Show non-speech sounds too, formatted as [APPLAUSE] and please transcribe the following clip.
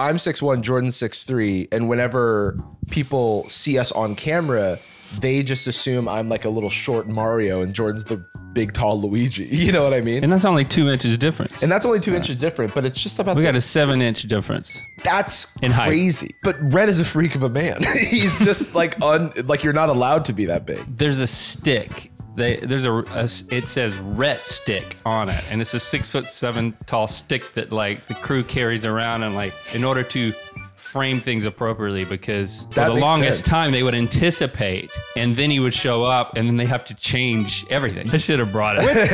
I'm six one, Jordan's six three, and whenever people see us on camera, they just assume I'm like a little short Mario and Jordan's the big tall Luigi. [LAUGHS] You know what I mean? And that's only two inches difference. And that's only two inches different, but it's just about we the- got a seven inch difference. that's in height. crazy. But Rhett is a freak of a man. [LAUGHS] He's just like un like you're not allowed to be that big. There's a stick. They, there's a, it says Rhett stick on it, and it's a six foot seven tall stick that like the crew carries around and like in order to frame things appropriately because for That the longest sense. time they would anticipate and then he would show up and then they have to change everything. I should have brought it. [LAUGHS]